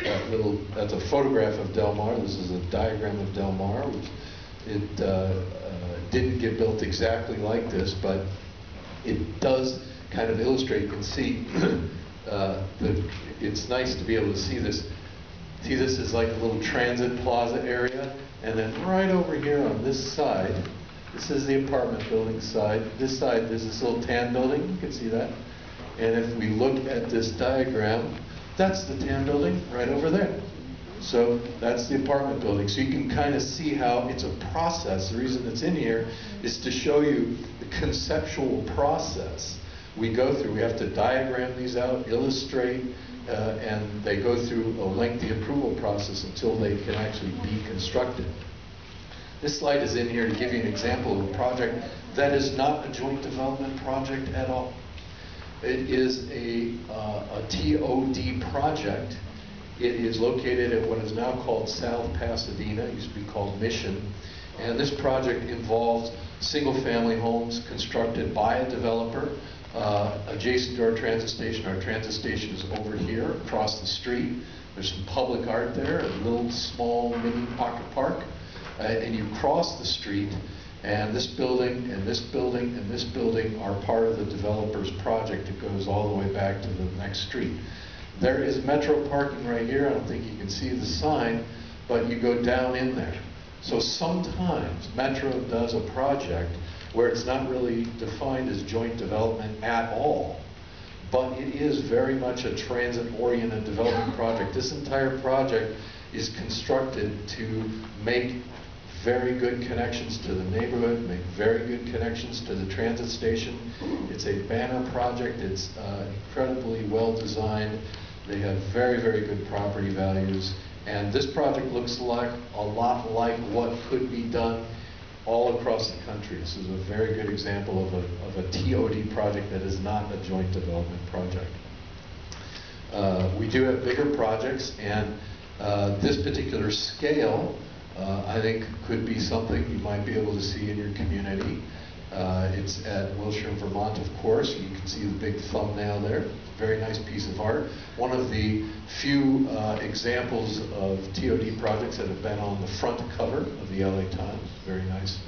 that little, that's a photograph of Del Mar. This is a diagram of Del Mar. It uh, uh, didn't get built exactly like this, but it does kind of illustrate, can see, uh, that it's nice to be able to see this. See, this is like a little transit plaza area, and then right over here on this side, this is the apartment building side. This side, there's this little tan building, you can see that. And if we look at this diagram, that's the tan building right over there. So that's the apartment building. So you can kind of see how it's a process. The reason it's in here is to show you the conceptual process we go through. We have to diagram these out, illustrate, uh, and they go through a lengthy approval process until they can actually be constructed. This slide is in here to give you an example of a project that is not a joint development project at all. It is a, uh, a TOD project. It is located at what is now called South Pasadena, it used to be called Mission. And this project involves single-family homes constructed by a developer uh, adjacent to our transit station. Our transit station is over here, across the street. There's some public art there, a little small mini pocket park. Uh, and you cross the street, and this building, and this building, and this building are part of the developer's project. It goes all the way back to the next street. There is metro parking right here. I don't think you can see the sign, but you go down in there. So sometimes Metro does a project where it's not really defined as joint development at all, but it is very much a transit-oriented development project. This entire project is constructed to make very good connections to the neighborhood, make very good connections to the transit station. It's a banner project. It's uh, incredibly well designed. They have very, very good property values. And this project looks like a lot like what could be done all across the country. This is a very good example of a, of a TOD project that is not a joint development project. Uh, we do have bigger projects, and uh, this particular scale, uh, I think, could be something you might be able to see in your community. Uh, it's at Wilshire, Vermont, of course. You can see the big thumbnail there. Very nice piece of art. One of the few uh, examples of TOD projects that have been on the front cover of the LA Times. Very nice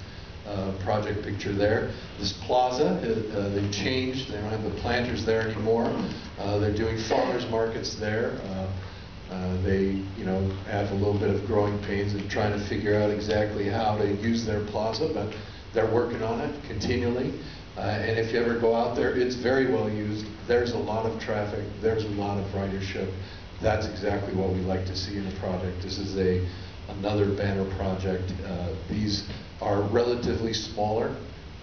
uh, project picture there. This plaza, uh, uh, they've changed. They don't have the planters there anymore. Uh, they're doing farmers markets there. Uh, they, you know, have a little bit of growing pains and trying to figure out exactly how to use their plaza, but they're working on it continually. Uh, and if you ever go out there, it's very well used. There's a lot of traffic. There's a lot of ridership. That's exactly what we like to see in a project. This is a another banner project. Uh, these are relatively smaller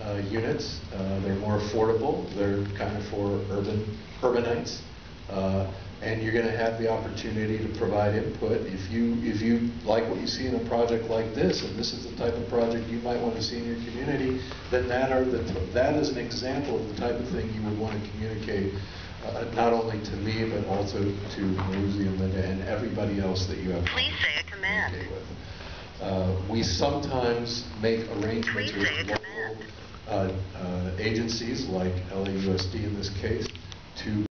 uh, units. Uh, they're more affordable. They're kind of for urban urbanites. Uh, and you're going to have the opportunity to provide input. If you if you like what you see in a project like this, and this is the type of project you might want to see in your community, then that are the that is an example of the type of thing you would want to communicate, uh, not only to me but also to Maruzzi and Linda and everybody else that you have. Please say a command. With. Uh, we sometimes make arrangements with local uh, uh, agencies like LAUSD in this case to